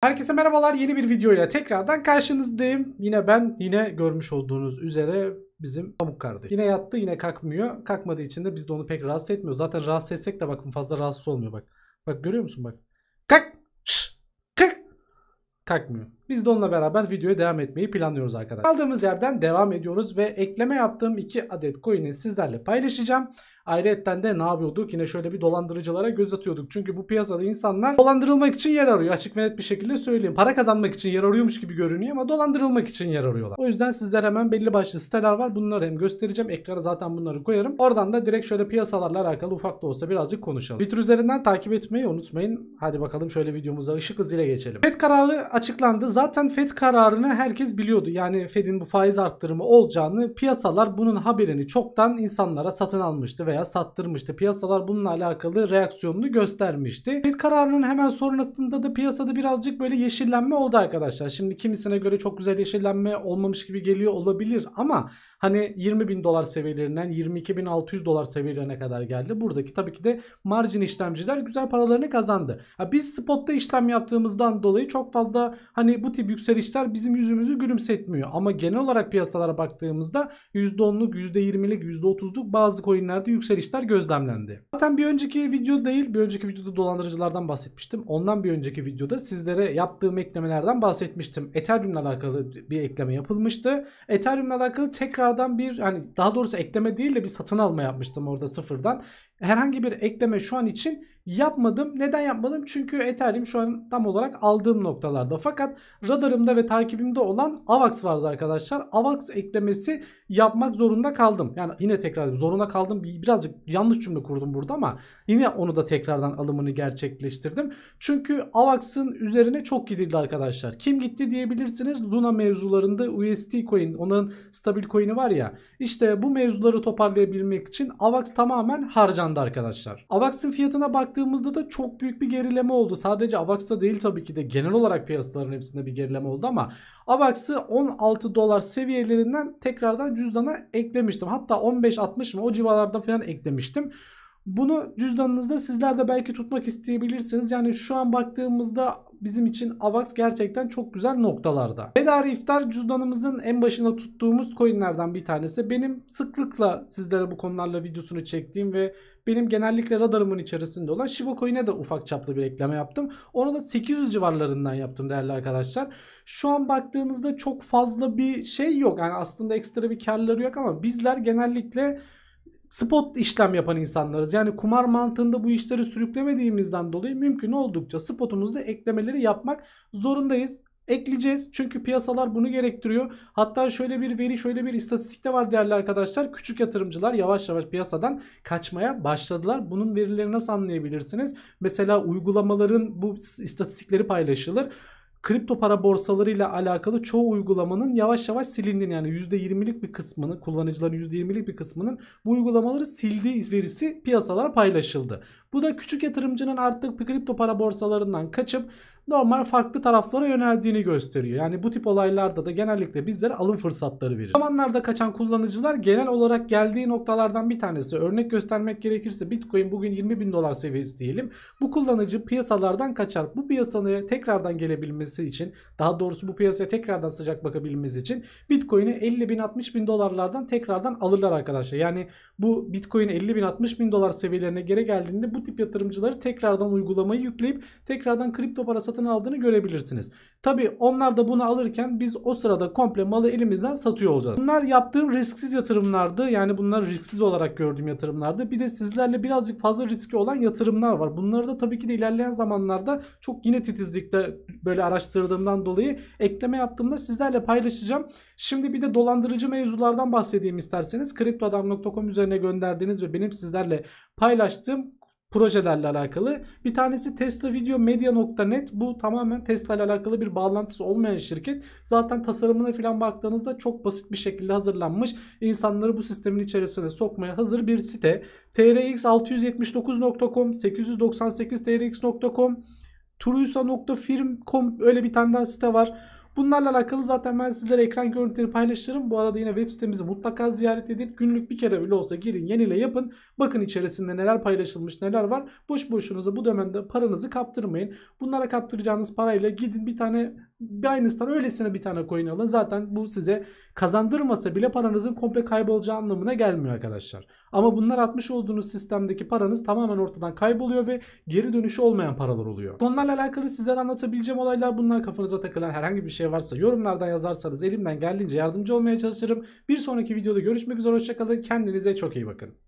Herkese merhabalar yeni bir videoyla tekrardan karşınızdayım. Yine ben yine görmüş olduğunuz üzere bizim pamuk kardeş. Yine yattı yine kalkmıyor. Kalkmadığı için de biz de onu pek rahatsız etmiyor. Zaten rahatsız etsek de bakın fazla rahatsız olmuyor bak. Bak görüyor musun bak. Kalk. Şş. Kalk. Kalkmıyor. Biz de onunla beraber videoya devam etmeyi planlıyoruz arkadaşlar. Kaldığımız yerden devam ediyoruz ve ekleme yaptığım iki adet coin'i sizlerle paylaşacağım. Ayrıca de ne yapıyorduk? Yine şöyle bir dolandırıcılara göz atıyorduk. Çünkü bu piyasada insanlar dolandırılmak için yer arıyor. Açık ve net bir şekilde söyleyeyim. Para kazanmak için yer arıyormuş gibi görünüyor ama dolandırılmak için yer arıyorlar. O yüzden sizler hemen belli başlı siteler var. Bunları hem göstereceğim. Ekrana zaten bunları koyarım. Oradan da direkt şöyle piyasalarla alakalı ufak da olsa birazcık konuşalım. Twitter üzerinden takip etmeyi unutmayın. Hadi bakalım şöyle videomuza ışık hızıyla geçelim. FED kararı açıklandı. Zaten FED kararını herkes biliyordu. Yani FED'in bu faiz arttırımı olacağını piyasalar bunun haberini çoktan insanlara satın almıştı veya sattı arttırmıştı. Piyasalar bununla alakalı reaksiyonunu göstermişti. Fed kararının hemen sonrasında da piyasada birazcık böyle yeşillenme oldu arkadaşlar. Şimdi kimisine göre çok güzel yeşillenme olmamış gibi geliyor olabilir ama Hani 20 bin dolar seviyelerinden 22.600 dolar seviyelerine kadar geldi. Buradaki tabii ki de margin işlemciler güzel paralarını kazandı. Ha, biz spotta işlem yaptığımızdan dolayı çok fazla hani bu tip yükselişler bizim yüzümüzü gülümsetmiyor. Ama genel olarak piyasalara baktığımızda %10'luk, %20'lik, %30'luk bazı coinlerde yükselişler gözlemlendi. Zaten bir önceki video değil, bir önceki videoda dolandırıcılardan bahsetmiştim. Ondan bir önceki videoda sizlere yaptığım eklemelerden bahsetmiştim. Ethereum'la alakalı bir ekleme yapılmıştı. Ethereum'la alakalı tekrar tekrardan bir hani daha doğrusu ekleme değil de bir satın alma yapmıştım orada sıfırdan. Herhangi bir ekleme şu an için yapmadım. Neden yapmadım? Çünkü Ethereum şu an tam olarak aldığım noktalarda. Fakat radarımda ve takibimde olan AVAX vardı arkadaşlar. AVAX eklemesi yapmak zorunda kaldım. Yani yine tekrar zorunda kaldım. Birazcık yanlış cümle kurdum burada ama yine onu da tekrardan alımını gerçekleştirdim. Çünkü AVAX'ın üzerine çok gidildi arkadaşlar. Kim gitti diyebilirsiniz. Luna mevzularında UST coin, onların stabil coin'i var ya. İşte bu mevzuları toparlayabilmek için AVAX tamamen harcandı arkadaşlar. AVAX'ın fiyatına baktığımızda da çok büyük bir gerileme oldu. Sadece AVAX'ta değil tabii ki de genel olarak piyasaların hepsinde bir gerileme oldu ama AVAX'ı 16 dolar seviyelerinden tekrardan cüzdana eklemiştim. Hatta 15-60 mı o civarlarda falan eklemiştim. Bunu cüzdanınızda sizler de belki tutmak isteyebilirsiniz. Yani şu an baktığımızda bizim için AVAX gerçekten çok güzel noktalarda. Bedari iftar cüzdanımızın en başına tuttuğumuz coinlerden bir tanesi. Benim sıklıkla sizlere bu konularla videosunu çektiğim ve benim genellikle radarımın içerisinde olan Shiba Coin'e de ufak çaplı bir ekleme yaptım. Onu da 800 civarlarından yaptım değerli arkadaşlar. Şu an baktığınızda çok fazla bir şey yok. Yani aslında ekstra bir karları yok ama bizler genellikle spot işlem yapan insanlarız. Yani kumar mantığında bu işleri sürüklemediğimizden dolayı mümkün oldukça spotumuzda eklemeleri yapmak zorundayız. Ekleyeceğiz çünkü piyasalar bunu gerektiriyor. Hatta şöyle bir veri şöyle bir istatistik de var değerli arkadaşlar. Küçük yatırımcılar yavaş yavaş piyasadan kaçmaya başladılar. Bunun verileri nasıl anlayabilirsiniz? Mesela uygulamaların bu istatistikleri paylaşılır kripto para borsalarıyla alakalı çoğu uygulamanın yavaş yavaş silindiğini yani %20'lik bir kısmını kullanıcıların %20'lik bir kısmının bu uygulamaları sildiği verisi piyasalara paylaşıldı. Bu da küçük yatırımcının artık kripto para borsalarından kaçıp normal farklı taraflara yöneldiğini gösteriyor. Yani bu tip olaylarda da genellikle bizlere alım fırsatları verir. Zamanlarda kaçan kullanıcılar genel olarak geldiği noktalardan bir tanesi. Örnek göstermek gerekirse Bitcoin bugün 20 bin dolar seviyesi diyelim. Bu kullanıcı piyasalardan kaçar. Bu piyasanın tekrardan gelebilmesi için daha doğrusu bu piyasaya tekrardan sıcak bakabilmesi için Bitcoin'i 50 bin 60 bin dolarlardan tekrardan alırlar arkadaşlar. Yani bu Bitcoin 50 bin 60 bin dolar seviyelerine geri geldiğinde bu tip yatırımcıları tekrardan uygulamayı yükleyip tekrardan kripto para satın aldığını görebilirsiniz. Tabi onlar da bunu alırken biz o sırada komple malı elimizden satıyor olacağız. Bunlar yaptığım risksiz yatırımlardı. Yani bunlar risksiz olarak gördüğüm yatırımlardı. Bir de sizlerle birazcık fazla riski olan yatırımlar var. Bunları da tabii ki de ilerleyen zamanlarda çok yine titizlikle böyle araştırdığımdan dolayı ekleme yaptığımda sizlerle paylaşacağım. Şimdi bir de dolandırıcı mevzulardan bahsedeyim isterseniz. Kriptoadam.com üzerine gönderdiğiniz ve benim sizlerle paylaştığım projelerle alakalı. Bir tanesi Tesla Video Media.net. Bu tamamen Tesla ile alakalı bir bağlantısı olmayan şirket. Zaten tasarımına falan baktığınızda çok basit bir şekilde hazırlanmış. İnsanları bu sistemin içerisine sokmaya hazır bir site. trx679.com 898trx.com Turusa.firm.com öyle bir tane daha site var. Bunlarla alakalı zaten ben sizlere ekran görüntüleri paylaşırım. Bu arada yine web sitemizi mutlaka ziyaret edin. Günlük bir kere bile olsa girin yenile yapın. Bakın içerisinde neler paylaşılmış neler var. Boş boşunuza bu dönemde paranızı kaptırmayın. Bunlara kaptıracağınız parayla gidin bir tane Binance'tan öylesine bir tane coin alın. Zaten bu size kazandırmasa bile paranızın komple kaybolacağı anlamına gelmiyor arkadaşlar. Ama bunlar atmış olduğunuz sistemdeki paranız tamamen ortadan kayboluyor ve geri dönüşü olmayan paralar oluyor. Konularla alakalı sizlere anlatabileceğim olaylar bunlar. Kafanıza takılan herhangi bir şey varsa yorumlardan yazarsanız elimden geldiğince yardımcı olmaya çalışırım. Bir sonraki videoda görüşmek üzere hoşçakalın. Kendinize çok iyi bakın.